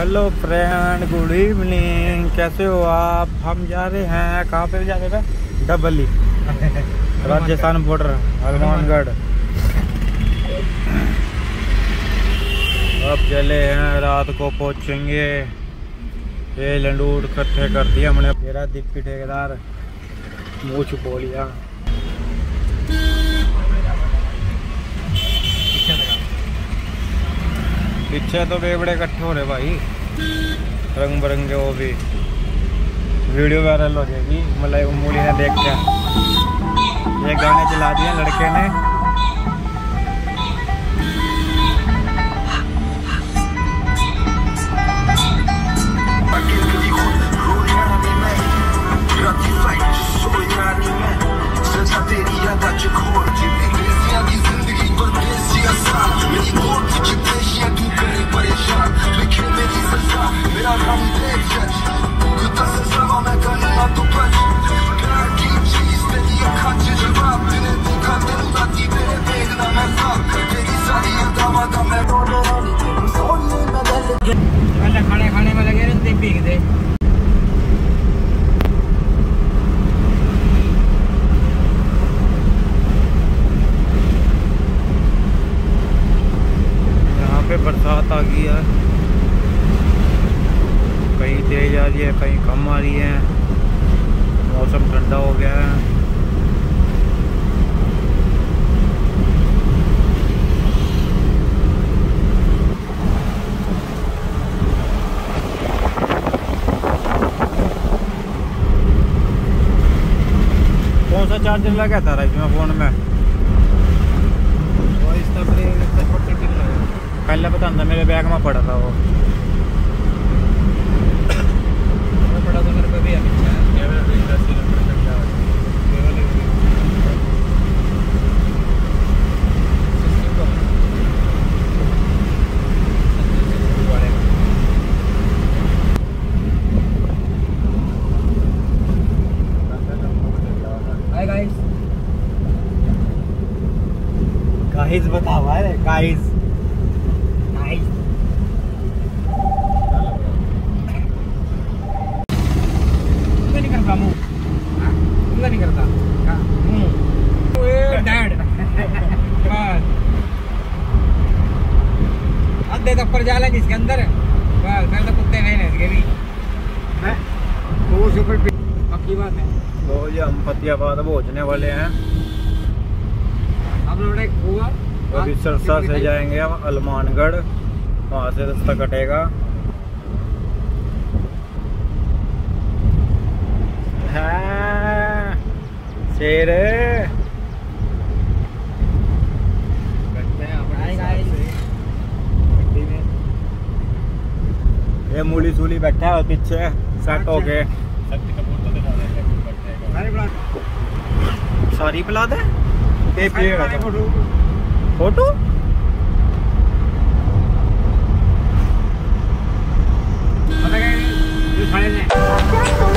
Hello friend good evening कैसे हो आप? हम जा रहे हैं कहाँ पे जा रहे हैं? डबली। राजस्थान बॉर्डर हनुमानगढ़। अब चले हैं रात को पहुँचेंगे। ये लंडूट इकट्ठे कर दिए हमने। मेरा दिप्पी ठेकेदार मुँह छुपो लिया। पीछे तो बेबड़े इकट्ठे हो रहे भाई रंग बिरंगे वो भी वीडियो वायरल हो जाएगी मतलब मूली ने देख के ये गाने चला दिए लड़के ने बरसात आ गई है। कहीं तेज आ रही है, कहीं कम आ रही है। मौसम ठंडा हो गया है। कौन सा चार्जर लगा था इसमें फ़ोन में वो इस तरह से लगता है छोटे टिक लगे पहले पता था मेरे बैग में पड़ा था वो मैं पड़ा तो मेरे पे भी पीछे कैमरा 10 किलोमीटर तक जा केवल हाय गाइस अरे गाइस गाइस तू नहीं करता मुँह तू नहीं करता मुँह ओए डैड बस अद्धे तक पर जाला जिसके अंदर। बस मैं तो कुत्ते नहीं इसके भी। वो सुपर पक्की बात है। तो ये हम पहुँचने वाले हैं। हम लोग हुआ। अभी सरसा से जाएँगे हम हनुमानगढ़ वहाँ से रास्ता कटेगा। हाँ, शेर हाय गाइस ये मूली सूली बैठा है और पीछे सेट हो गए। सारी पिला दे। ये पिएगा तो। फ़ोटो। पता क्या